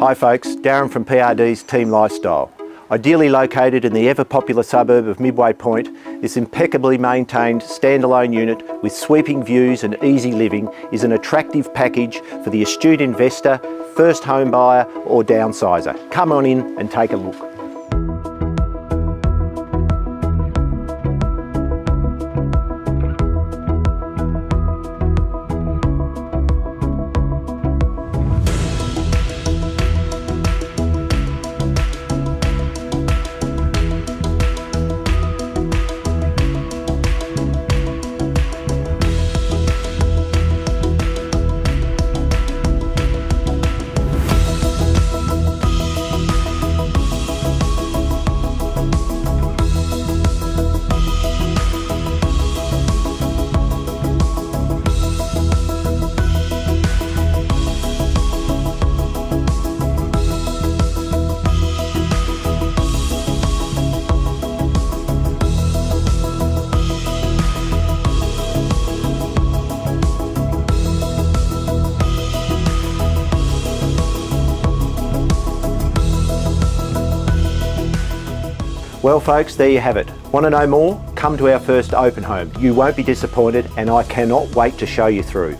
Hi folks, Darren from PRD's Team Lifestyle. Ideally located in the ever popular suburb of Midway Point, this impeccably maintained standalone unit with sweeping views and easy living is an attractive package for the astute investor, first home buyer or downsizer. Come on in and take a look. Well folks, there you have it. Want to know more? Come to our first open home. You won't be disappointed and I cannot wait to show you through.